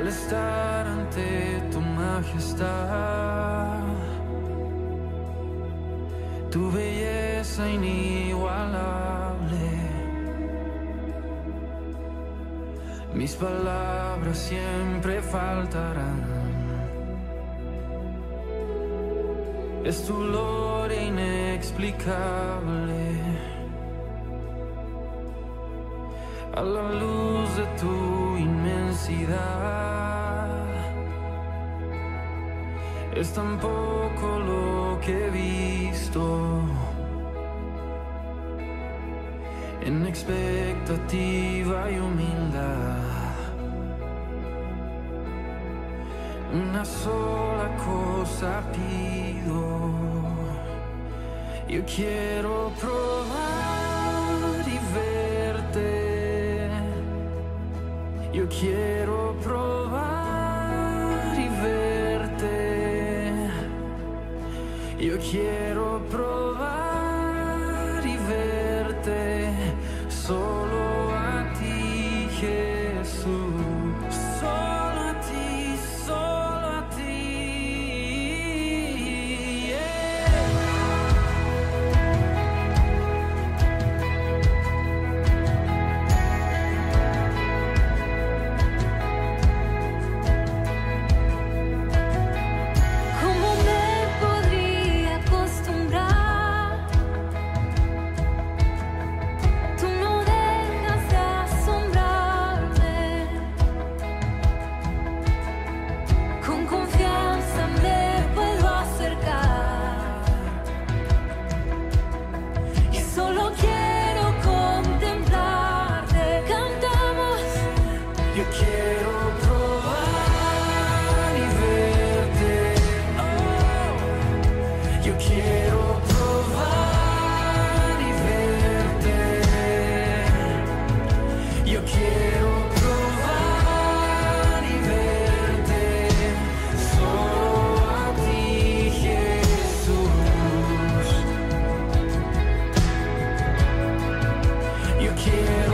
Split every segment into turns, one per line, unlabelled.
al estar ante tu majestad. Tu belleza inigualable. Mis palabras siempre faltarán. Es tu gloria inexplicable. A la luz de tu inmensidad. Es tan poco lo que he visto. En expectativa y humildad. Una sola cosa pido. Yo quiero probar y verte. Yo quiero probar Yo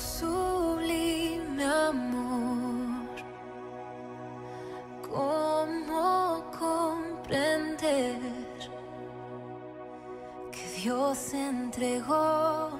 sublime amor, ¿cómo comprender que Dios entregó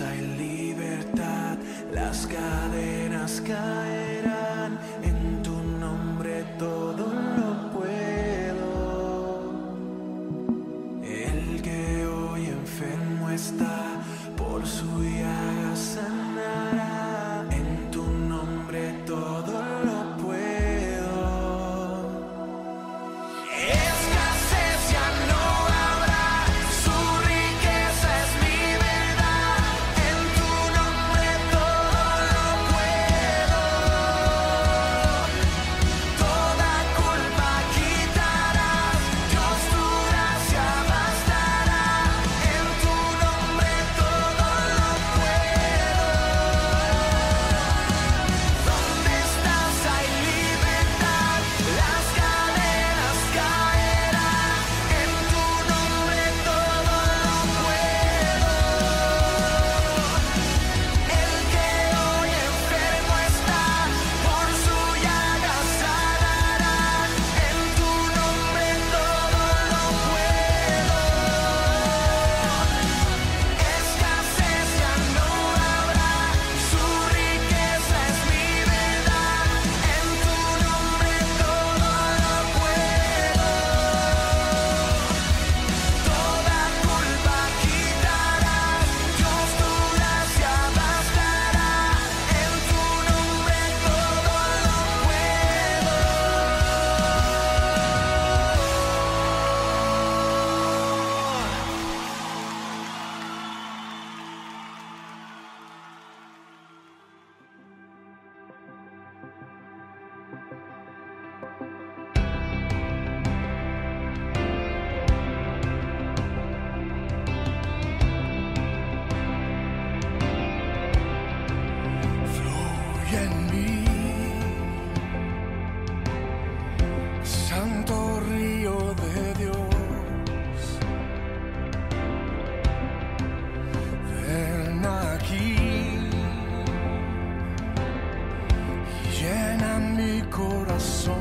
在里 coração.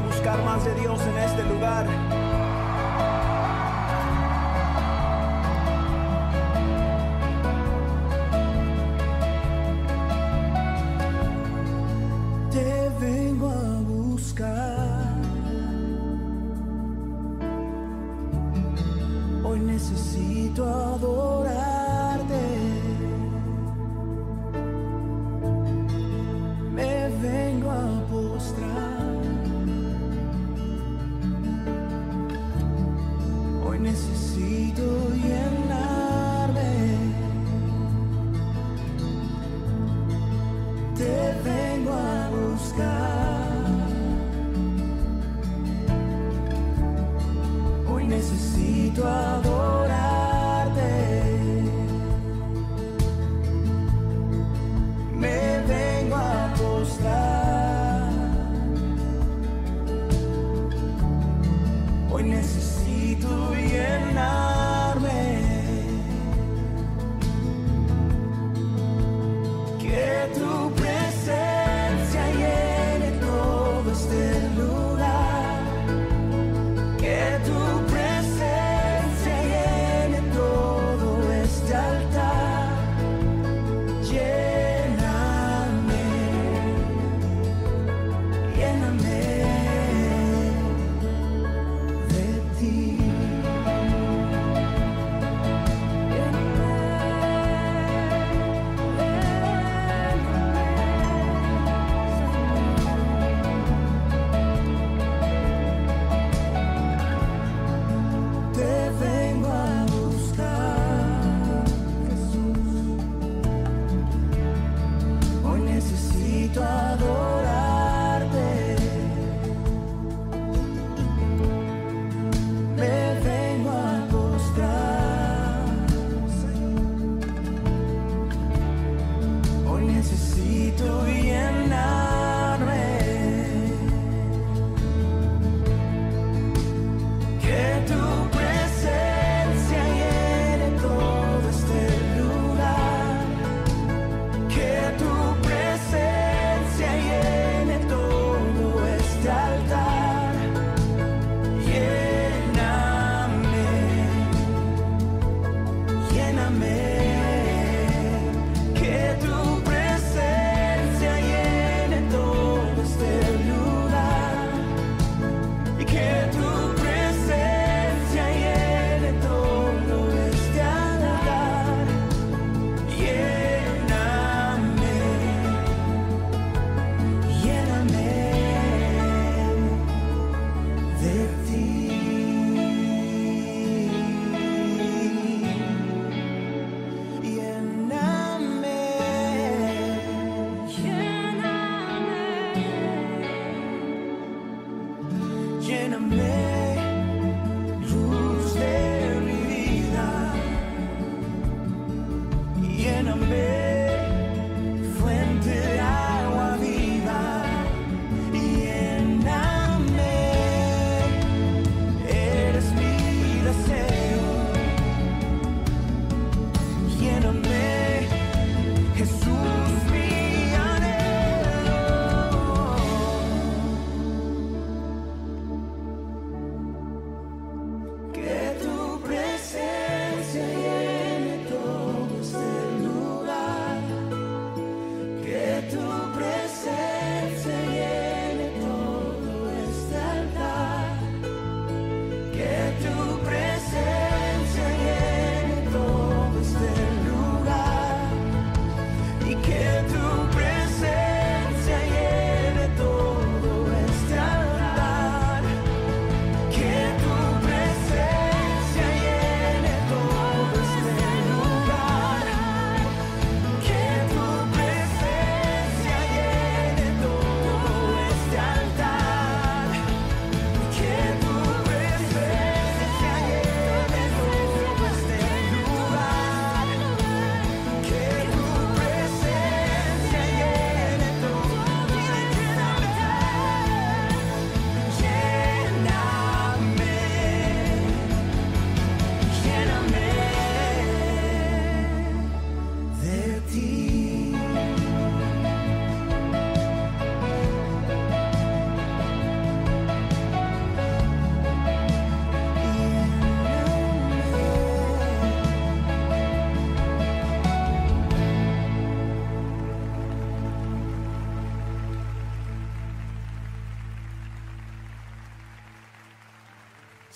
Buscar más de Dios en este lugar.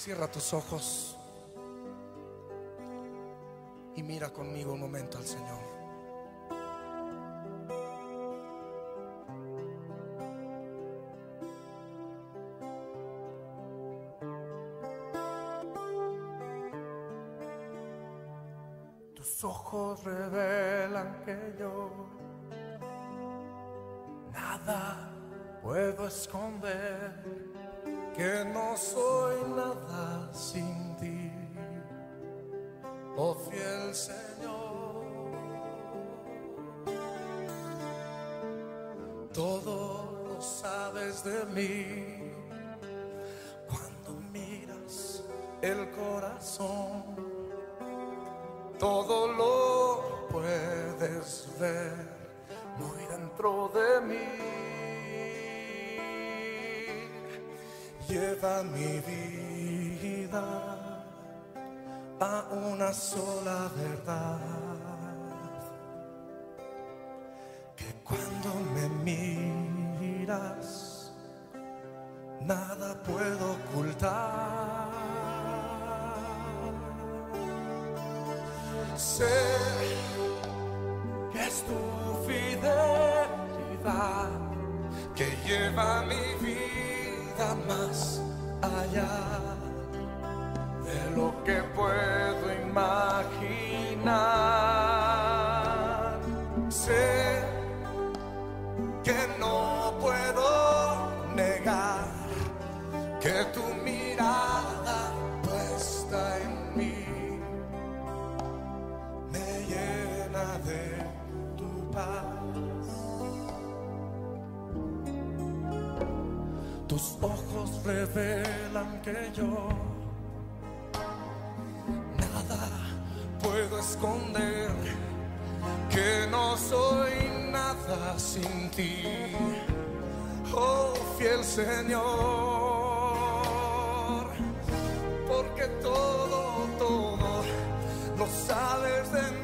Cierra tus ojos y mira conmigo un momento al Señor. Tus ojos revelan que yo nada puedo esconder, que no soy nada sin ti, oh fiel Señor. Todo lo sabes de mí cuando miras el corazón todo lo puedes ver muy dentro de mí. Lleva mi vida a una sola verdad. Que cuando me miras, nada puedo ocultar. Sé que es tu fidelidad que lleva mi vida más allá de lo que puedo imaginar. Que yo nada puedo esconder, que no soy nada sin ti, oh fiel Señor, porque todo, todo lo sabes de mí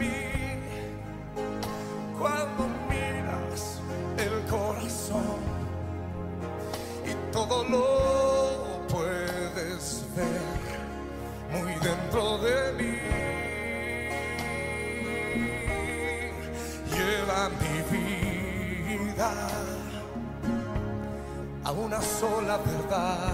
sola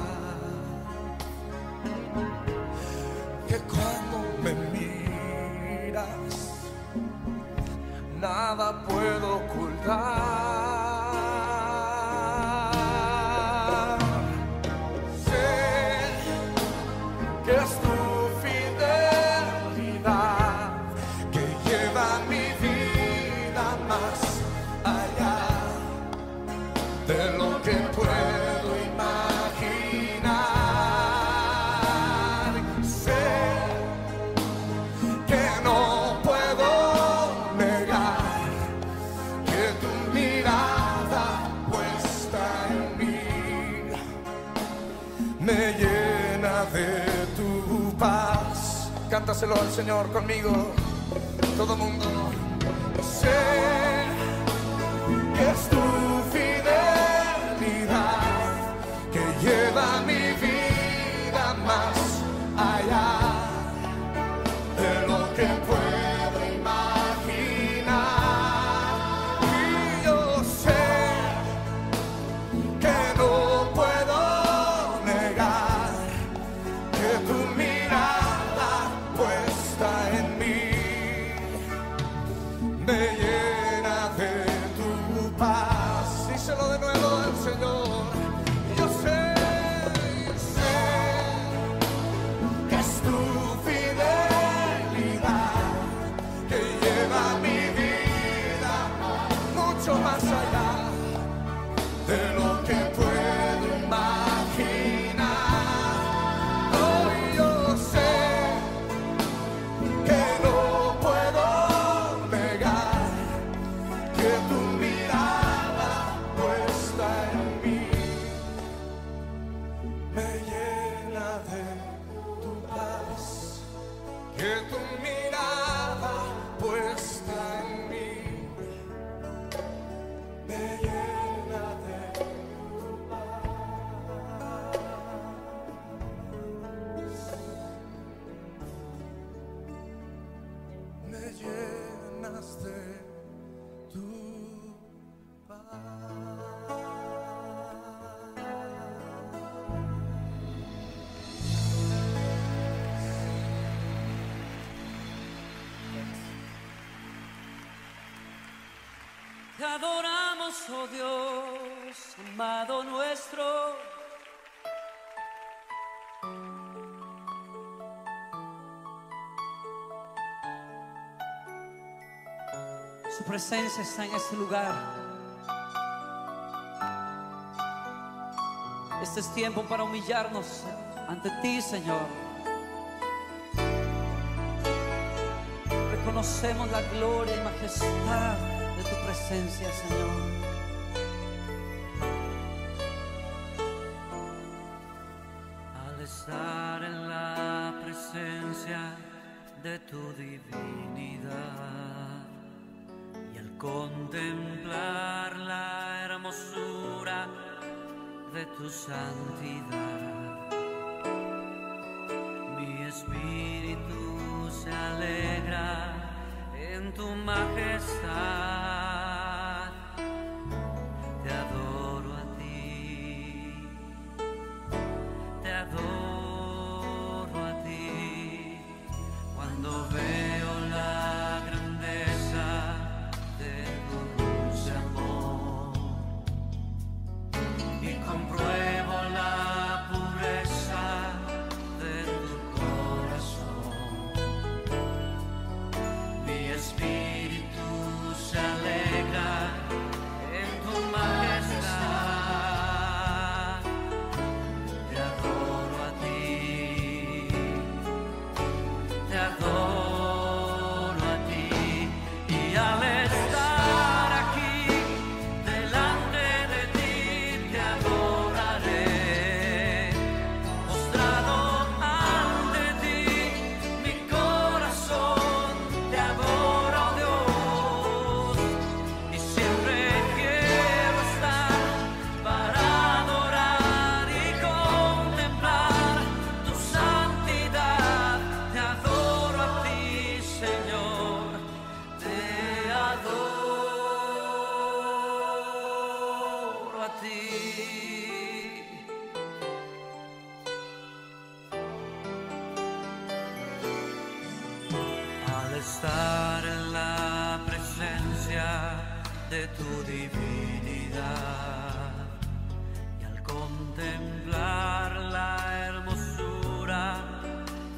Señor conmigo,
Te adoramos, oh Dios, amado nuestro. presencia está en este lugar. Este es tiempo para humillarnos ante ti, Señor. Reconocemos la gloria y majestad de tu presencia, Señor. contemplar la hermosura de tu santidad. Mi espíritu se alegra en tu majestad. estar en la presencia de tu divinidad y al contemplar la hermosura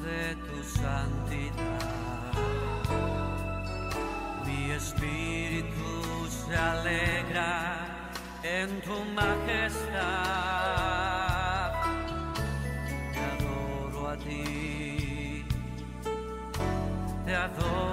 de tu santidad, mi espíritu se alegra en tu majestad. te adoro.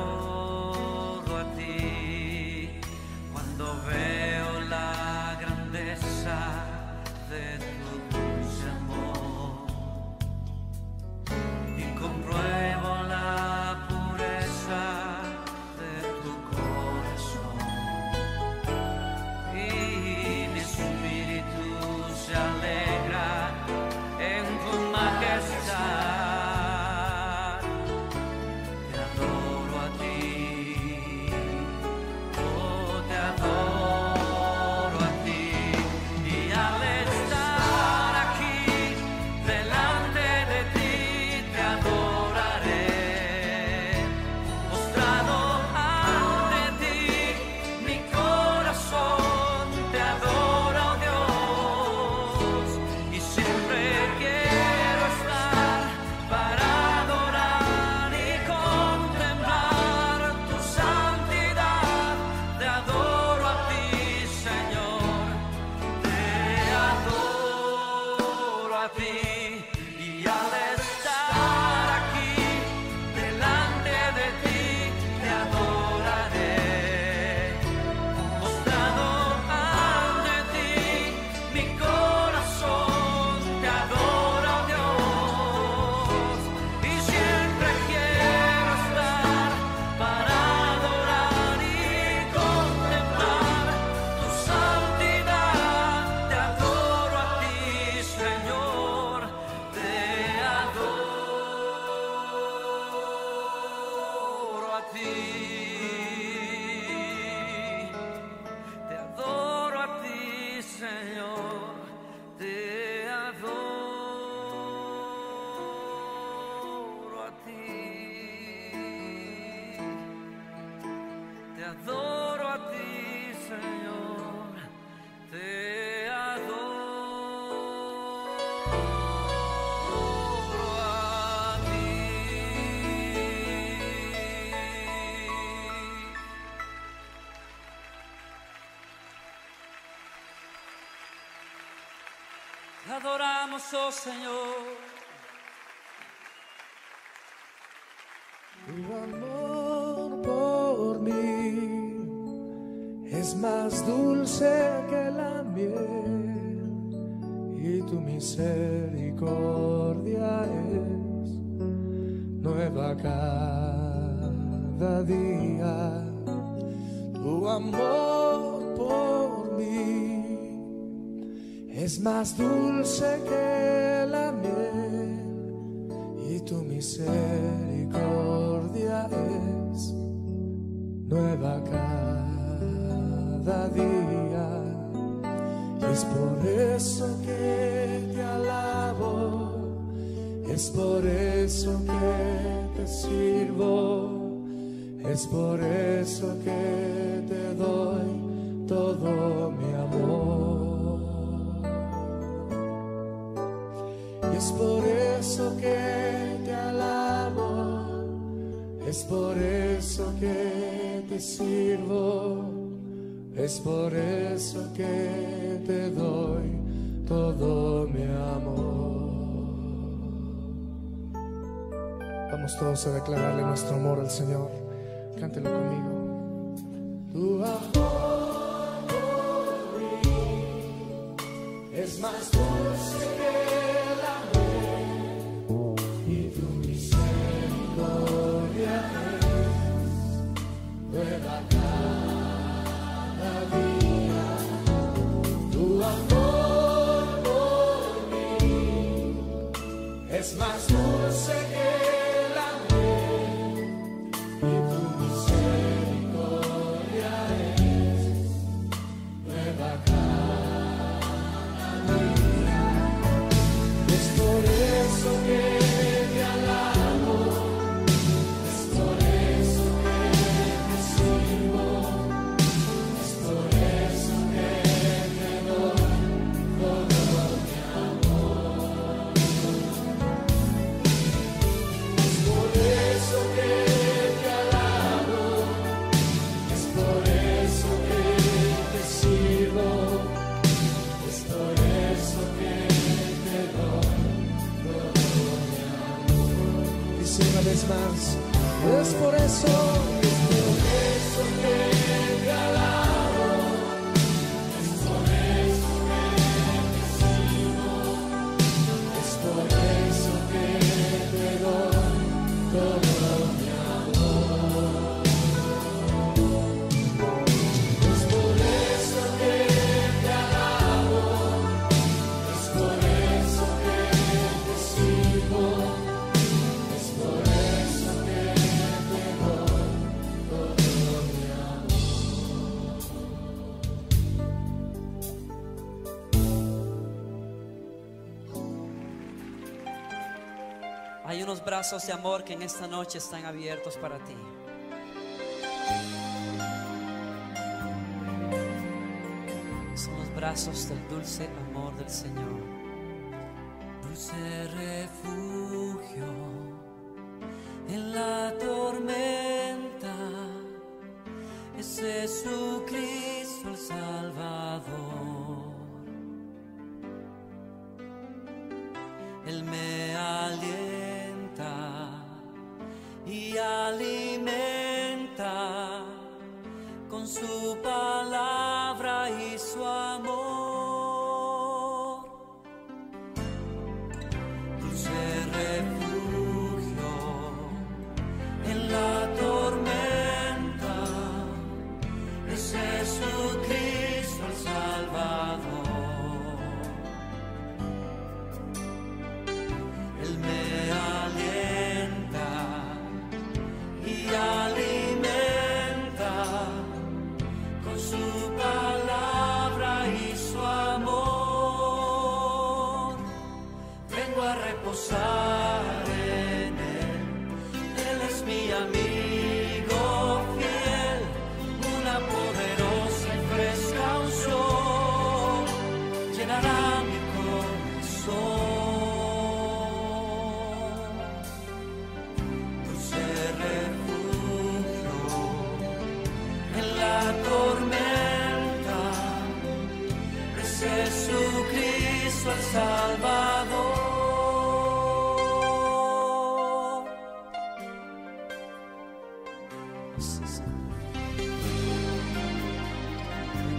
Adoramos, oh Señor.
Tu amor por mí es más dulce que la miel y tu misericordia es nueva cada día. Tu amor es más dulce que la miel y tu misericordia es nueva cada día. Es por eso que te alabo, es por eso que te sirvo, es por eso que te doy todo mi amor. Te alabo, es por eso que te sirvo, es por eso que te doy todo mi amor. Vamos todos a declararle nuestro amor al Señor. Cántelo conmigo. Tu amor por mí es más dulce que más Más, es por eso, es por eso que
brazos de amor que en esta noche están abiertos para ti. Son los brazos del dulce amor del Señor. Dulce refugio en la tormenta es Jesucristo el Salvador. Él me alienta y alimenta con su palabra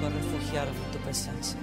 Vengo a refugiarme en tu presencia.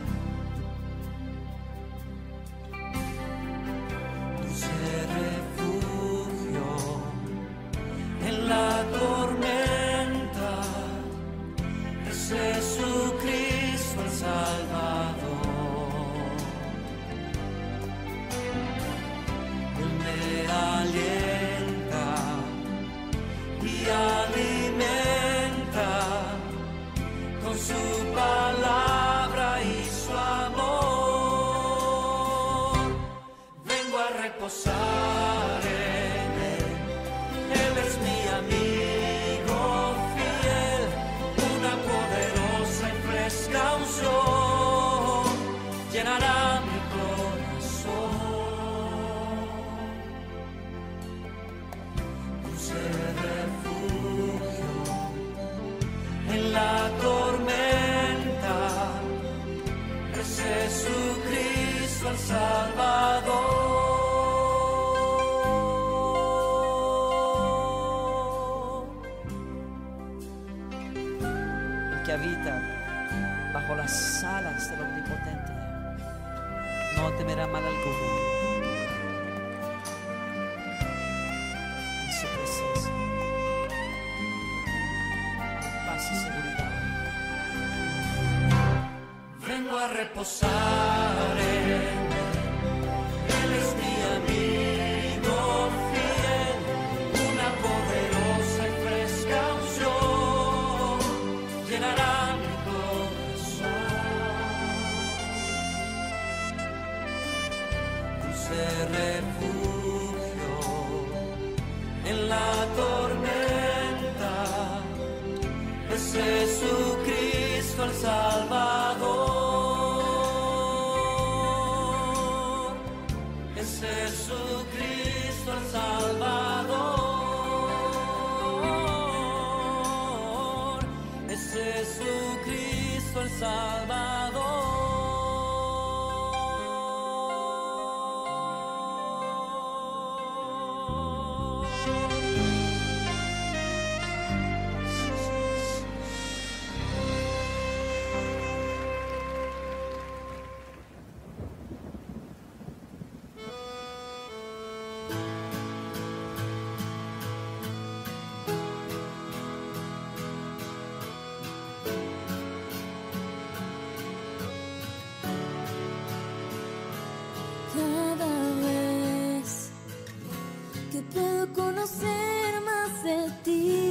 Conocer más de ti,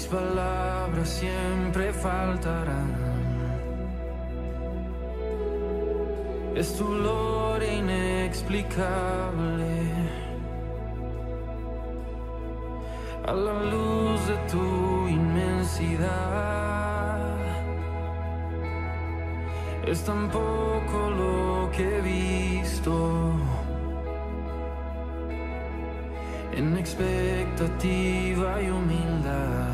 mis palabras siempre faltarán. Es tu dolor inexplicable. A la luz de tu inmensidad. Es tan poco lo que he visto. en expectativa y humildad.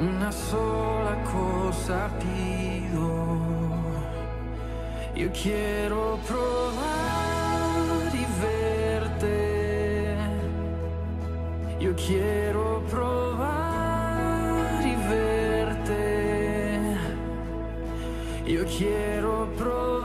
una sola cosa pido. Io quiero provar y verte. Io quiero provar y verte. Io quiero
provar.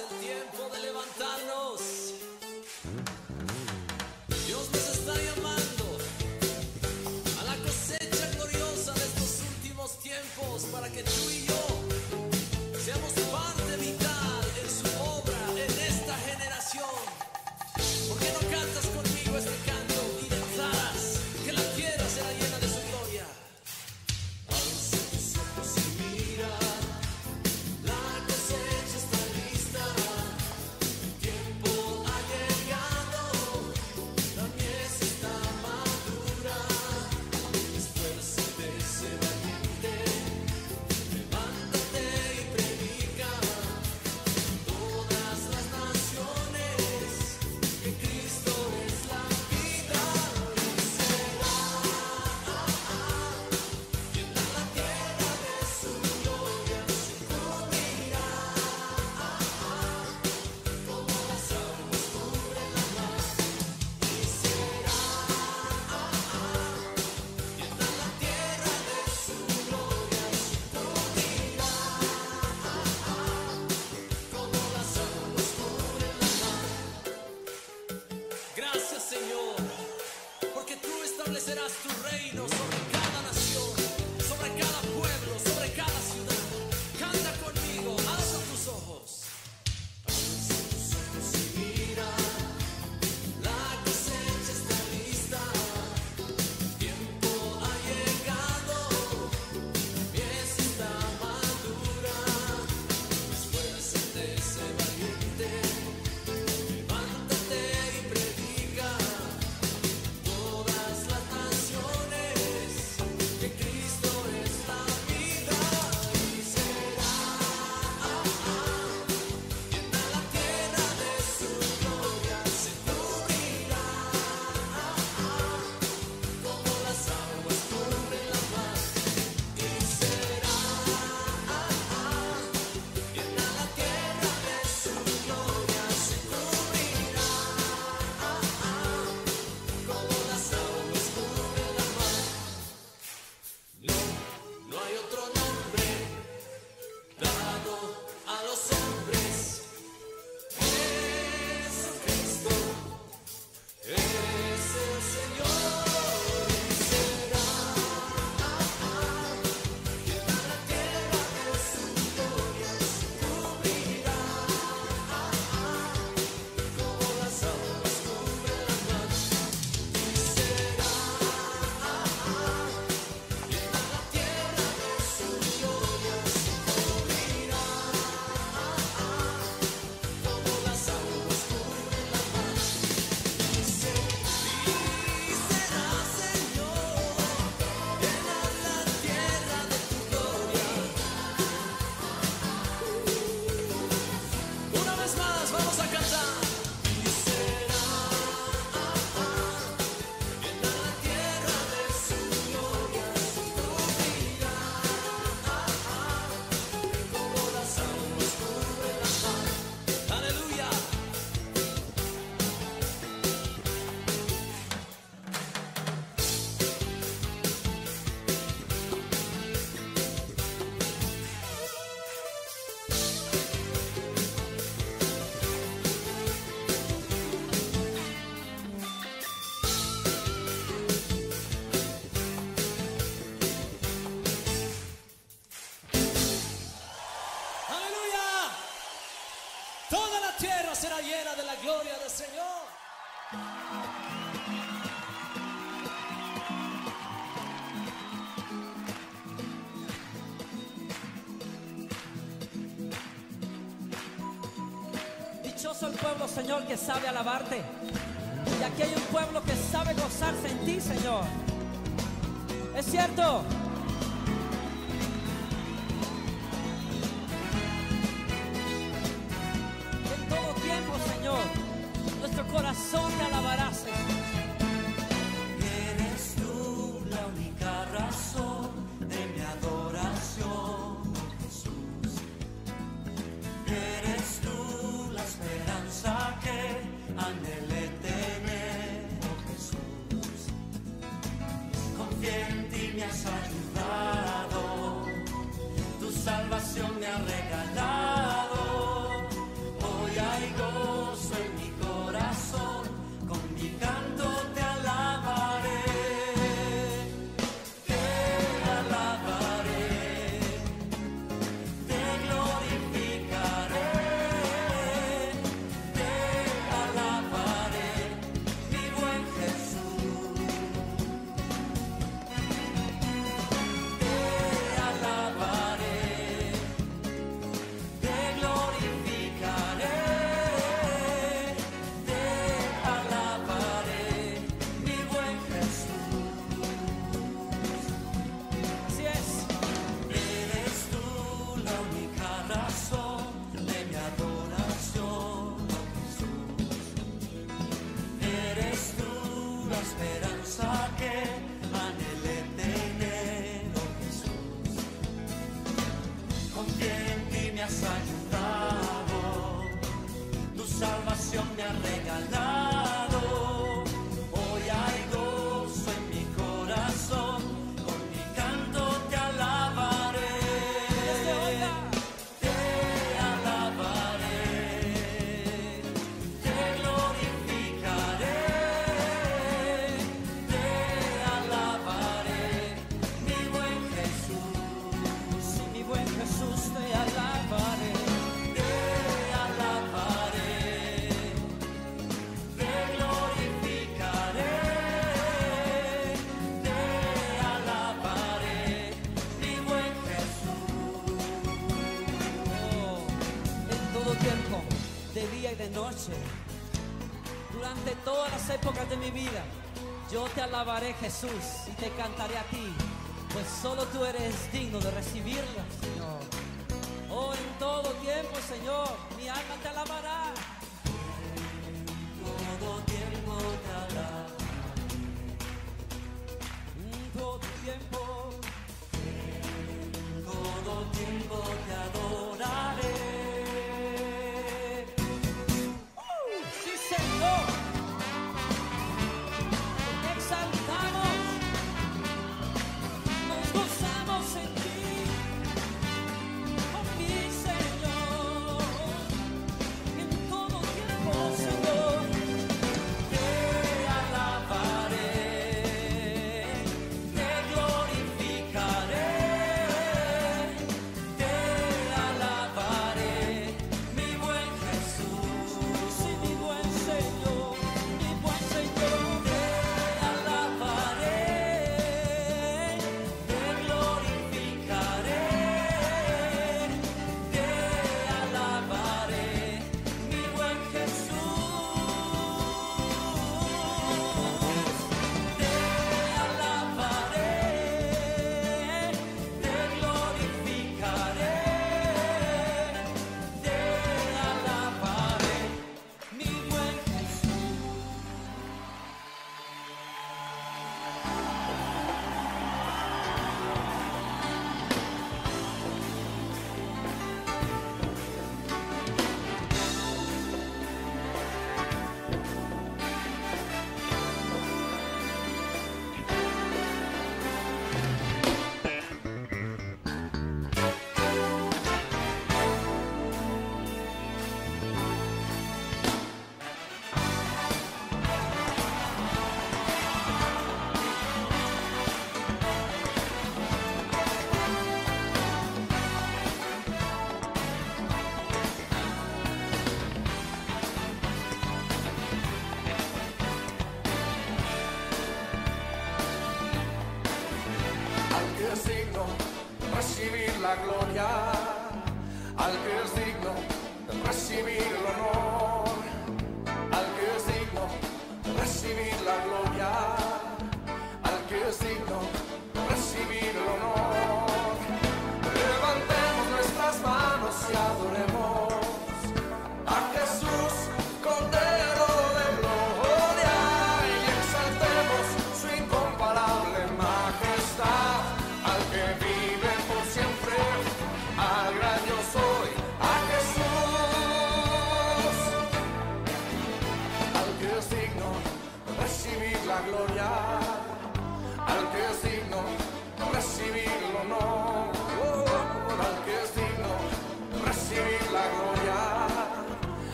el
tiempo de levantarnos. Dios nos está llamando a la cosecha gloriosa de estos últimos tiempos para que tú y yo seamos padres. será vida.
Yo te alabaré Jesús y te cantaré a ti, pues solo tú eres digno de recibirla, Señor. Oh, en todo tiempo, Señor, mi alma te alabará.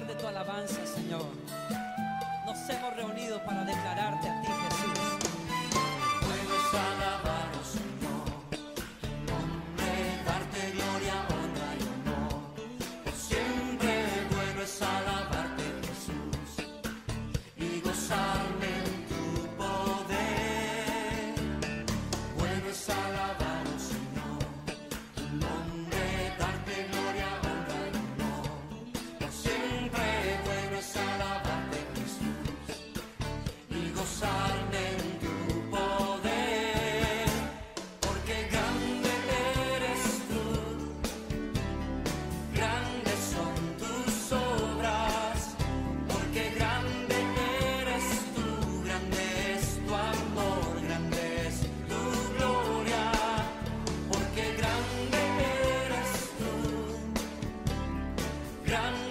De
tu alabanza.
gran